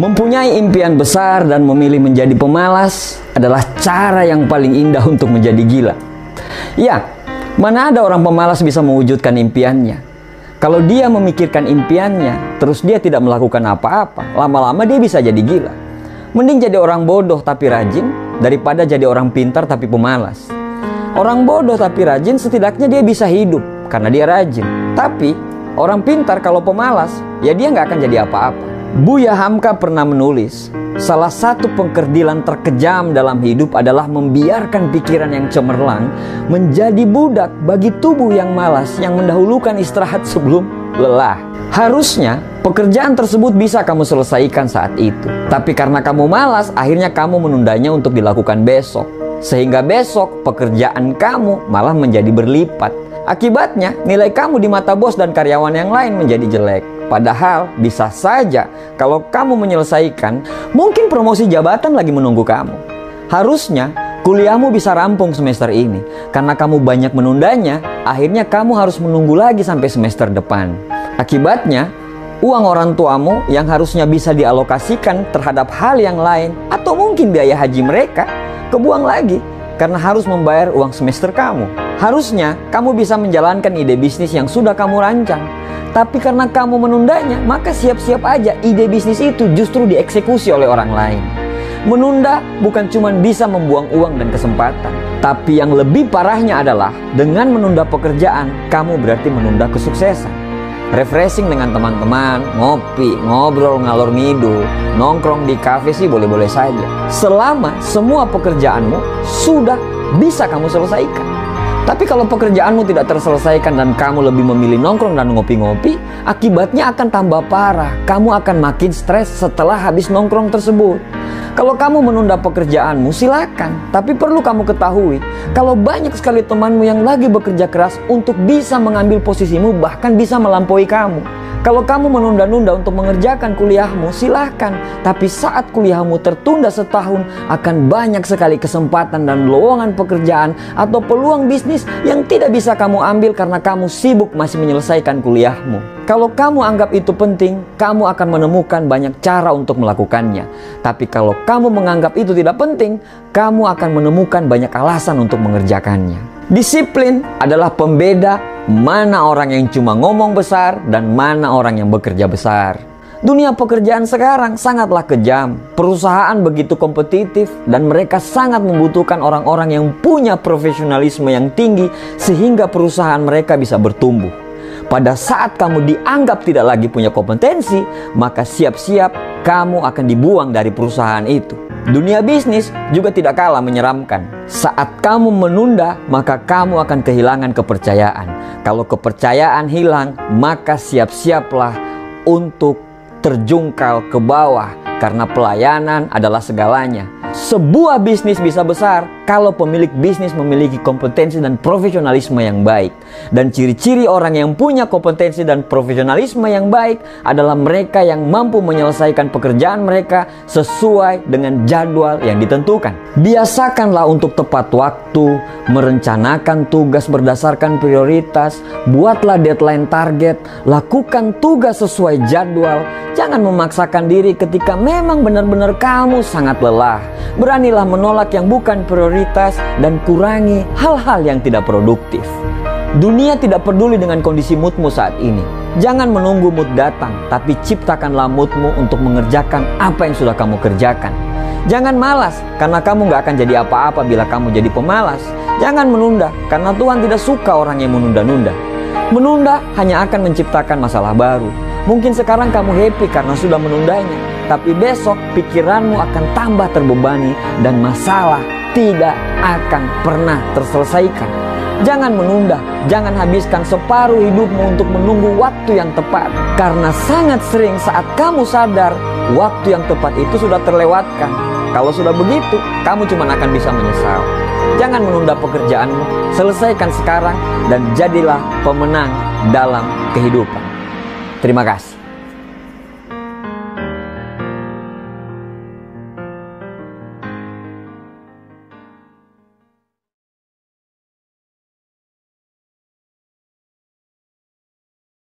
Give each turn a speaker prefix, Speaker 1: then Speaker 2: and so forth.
Speaker 1: Mempunyai impian besar dan memilih menjadi pemalas adalah cara yang paling indah untuk menjadi gila. Ya, mana ada orang pemalas bisa mewujudkan impiannya? Kalau dia memikirkan impiannya, terus dia tidak melakukan apa-apa, lama-lama dia bisa jadi gila. Mending jadi orang bodoh tapi rajin daripada jadi orang pintar tapi pemalas. Orang bodoh tapi rajin setidaknya dia bisa hidup karena dia rajin. Tapi orang pintar kalau pemalas, ya dia nggak akan jadi apa-apa. Buya Hamka pernah menulis, salah satu pengkerdilan terkejam dalam hidup adalah membiarkan pikiran yang cemerlang menjadi budak bagi tubuh yang malas yang mendahulukan istirahat sebelum lelah. Harusnya pekerjaan tersebut bisa kamu selesaikan saat itu. Tapi karena kamu malas, akhirnya kamu menundanya untuk dilakukan besok. Sehingga besok pekerjaan kamu malah menjadi berlipat. Akibatnya nilai kamu di mata bos dan karyawan yang lain menjadi jelek. Padahal bisa saja kalau kamu menyelesaikan, mungkin promosi jabatan lagi menunggu kamu. Harusnya kuliahmu bisa rampung semester ini. Karena kamu banyak menundanya, akhirnya kamu harus menunggu lagi sampai semester depan. Akibatnya, uang orang tuamu yang harusnya bisa dialokasikan terhadap hal yang lain atau mungkin biaya haji mereka kebuang lagi karena harus membayar uang semester kamu. Harusnya kamu bisa menjalankan ide bisnis yang sudah kamu rancang. Tapi karena kamu menundanya, maka siap-siap aja ide bisnis itu justru dieksekusi oleh orang lain. Menunda bukan cuma bisa membuang uang dan kesempatan, tapi yang lebih parahnya adalah dengan menunda pekerjaan, kamu berarti menunda kesuksesan. Refreshing dengan teman-teman, ngopi, ngobrol ngalor ngidul, nongkrong di kafe sih boleh-boleh saja. Selama semua pekerjaanmu sudah bisa kamu selesaikan. Tapi kalau pekerjaanmu tidak terselesaikan dan kamu lebih memilih nongkrong dan ngopi-ngopi, akibatnya akan tambah parah. Kamu akan makin stres setelah habis nongkrong tersebut. Kalau kamu menunda pekerjaanmu, silakan. Tapi perlu kamu ketahui, kalau banyak sekali temanmu yang lagi bekerja keras untuk bisa mengambil posisimu, bahkan bisa melampaui kamu. Kalau kamu menunda-nunda untuk mengerjakan kuliahmu, silahkan. Tapi saat kuliahmu tertunda setahun, akan banyak sekali kesempatan dan lowongan pekerjaan atau peluang bisnis yang tidak bisa kamu ambil karena kamu sibuk masih menyelesaikan kuliahmu. Kalau kamu anggap itu penting, kamu akan menemukan banyak cara untuk melakukannya. Tapi kalau kamu menganggap itu tidak penting, kamu akan menemukan banyak alasan untuk mengerjakannya. Disiplin adalah pembeda mana orang yang cuma ngomong besar dan mana orang yang bekerja besar. Dunia pekerjaan sekarang sangatlah kejam. Perusahaan begitu kompetitif dan mereka sangat membutuhkan orang-orang yang punya profesionalisme yang tinggi sehingga perusahaan mereka bisa bertumbuh. Pada saat kamu dianggap tidak lagi punya kompetensi, maka siap-siap kamu akan dibuang dari perusahaan itu. Dunia bisnis juga tidak kalah menyeramkan. Saat kamu menunda, maka kamu akan kehilangan kepercayaan. Kalau kepercayaan hilang, maka siap-siaplah untuk terjungkal ke bawah karena pelayanan adalah segalanya. Sebuah bisnis bisa besar kalau pemilik bisnis memiliki kompetensi dan profesionalisme yang baik. Dan ciri-ciri orang yang punya kompetensi dan profesionalisme yang baik adalah mereka yang mampu menyelesaikan pekerjaan mereka sesuai dengan jadwal yang ditentukan. Biasakanlah untuk tepat waktu, merencanakan tugas berdasarkan prioritas, buatlah deadline target, lakukan tugas sesuai jadwal, jangan memaksakan diri ketika memang benar-benar kamu sangat lelah. Beranilah menolak yang bukan prioritas dan kurangi hal-hal yang tidak produktif. Dunia tidak peduli dengan kondisi moodmu saat ini. Jangan menunggu mood datang, tapi ciptakanlah moodmu untuk mengerjakan apa yang sudah kamu kerjakan. Jangan malas, karena kamu gak akan jadi apa-apa bila kamu jadi pemalas. Jangan menunda, karena Tuhan tidak suka orang yang menunda-nunda. Menunda hanya akan menciptakan masalah baru. Mungkin sekarang kamu happy karena sudah menundanya, tapi besok pikiranmu akan tambah terbebani dan masalah tidak akan pernah terselesaikan. Jangan menunda, jangan habiskan separuh hidupmu untuk menunggu waktu yang tepat. Karena sangat sering saat kamu sadar, waktu yang tepat itu sudah terlewatkan. Kalau sudah begitu, kamu cuma akan bisa menyesal. Jangan menunda pekerjaanmu, selesaikan sekarang dan jadilah pemenang dalam kehidupan. Terima kasih.